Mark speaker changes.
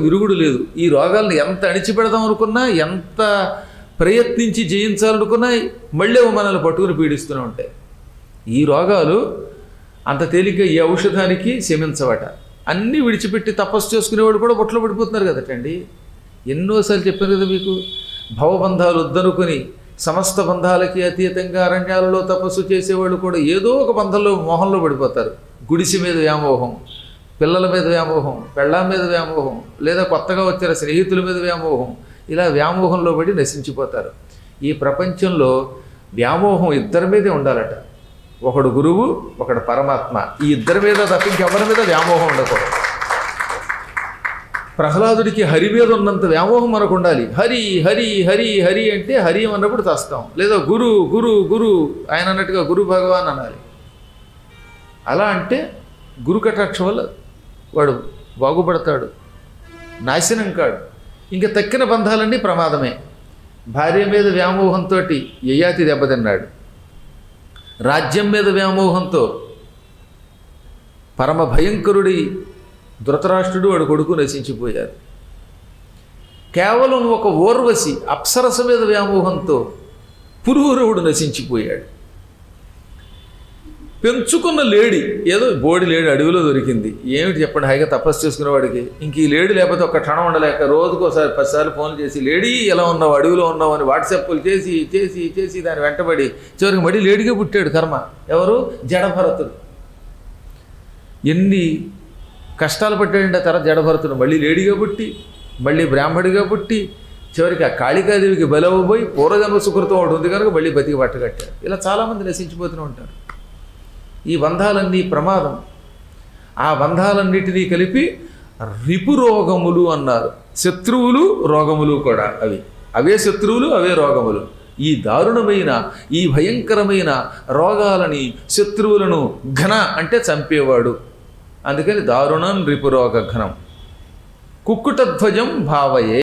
Speaker 1: విరుగుడు లేదు. ఈ రోగాలను ఎంత అణిచిపెడదాం అనుకున్నా ఎంత ప్రయత్నించి జయించాలనుకున్నా మళ్ళీ మనల్ని పట్టుకుని పీడిస్తూనే ఉంటాయి. ఈ రోగాలు అంత తేలిగ్గా ఈ ఔషధానికి శమించవట. అన్నీ విడిచిపెట్టి తపస్సు చేసుకునేవాడు కూడా బొట్లో పడిపోతున్నారు కదటండి. ఎన్నోసార్లు చెప్పాను కదా మీకు భవబంధాలు వద్దనుకొని సమస్త బంధాలకి అతీతంగా అరణ్యాలలో తపస్సు చేసేవాళ్ళు కూడా ఏదో ఒక బంధంలో మోహంలో పడిపోతారు. గుడిసి మీద వ్యామోహం. పిల్లల మీద వ్యామోహం పెళ్ళాం మీద వ్యామోహం లేదా కొత్తగా వచ్చిన స్నేహితుల మీద వ్యామోహం ఇలా వ్యామోహంలో పడి నశించిపోతారు. ఈ ప్రపంచంలో వ్యామోహం ఇద్దరి మీదే ఉండాలట. ఒకడు గురువు ఒకడు పరమాత్మ. ఈ ఇద్దరి మీద తప్ప ఇంకెవరి మీద వ్యామోహం ఉండకూడదు. ప్రహ్లాదుడికి హరి మీద ఉన్నంత వ్యామోహం మనకు ఉండాలి. హరి హరి హరి హరి అంటే హరి అన్నప్పుడు తస్తాం. లేదా గురు గురు గురు ఆయన అన్నట్టుగా గురు భగవాన్ అనాలి. అలా అంటే గురు కటాక్ష వల్ల వాడు బాగుపడతాడు నాశనం కాడు. ఇంకా తక్కిన బంధాలన్నీ ప్రమాదమే. భార్య మీద వ్యామోహంతో యయాతి దెబ్బతిన్నాడు. రాజ్యం మీద వ్యామోహంతో పరమ భయంకరుడి ధృతరాష్ట్రుడు వాడు కొడుకు నశించిపోయారు కేవలం ఒక ఓర్వశి అప్సరస మీద వ్యామోహంతో పురుహురవుడు నశించిపోయాడు. పెంచుకున్న లేడి ఏదో బోడి లేడి అడవిలో దొరికింది. ఏమిటి చెప్పండి హాయిగా తపస్సు చేసుకునేవాడికి ఇంక ఈ లేడి లేకపోతే ఒక క్షణం ఉండలేక రోజుకోసారి పదిసార్లు ఫోన్లు చేసి లేడీ ఎలా ఉన్నావు? అడవిలో ఉన్నావు? అని వాట్సాప్లు చేసి చేసి చేసి దాని వెంటబడి చివరికి మడి లేడిగా పుట్టాడు కర్మ. ఎవరు? జడభరతుడు. ఎన్ని కష్టాలు పట్టాడంటే తర్వాత జడభరతుడు మళ్ళీ లేడిగా పుట్టి మళ్ళీ బ్రాహ్మడిగా పుట్టి చివరికి ఆ కాళికాదేవికి బలవబోయి పూర్వజన్మ సుకృతం ఒకటి ఉంది కనుక మళ్ళీ బతికి పట్టగట్టారు ఇలా చాలామంది నశించిపోతూనే ఉంటారు. ఈ బంధాలన్నీ ప్రమాదం. ఆ బంధాలన్నిటినీ కలిపి రిపు రోగములు అన్నారు. శత్రువులు రోగములు కూడా అవి. అవే శత్రువులు అవే రోగములు. ఈ దారుణమైన ఈ భయంకరమైన రోగాలని శత్రువులను ఘన అంటే చంపేవాడు. అందుకని దారుణం రిపురోగ ఘనం. కుక్కుటధ్వజం భావయే.